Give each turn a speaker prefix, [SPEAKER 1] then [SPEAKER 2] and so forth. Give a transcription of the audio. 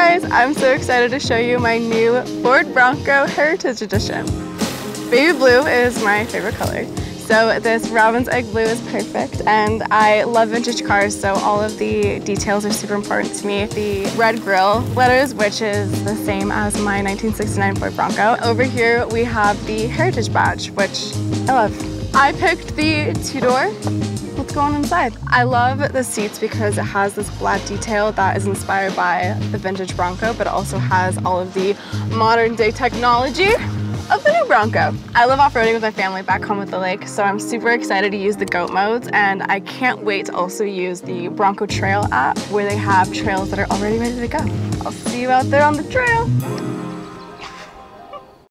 [SPEAKER 1] guys, I'm so excited to show you my new Ford Bronco Heritage Edition. Baby blue is my favorite color. So this robin's egg blue is perfect and I love vintage cars so all of the details are super important to me. The red grille letters which is the same as my 1969 Ford Bronco. Over here we have the heritage badge which I love. I picked the two-door Let's go on inside. I love the seats because it has this black detail that is inspired by the vintage Bronco, but it also has all of the modern day technology of the new Bronco. I love off-roading with my family back home at the lake, so I'm super excited to use the GOAT modes, and I can't wait to also use the Bronco Trail app, where they have trails that are already ready to go. I'll see you out there on the trail.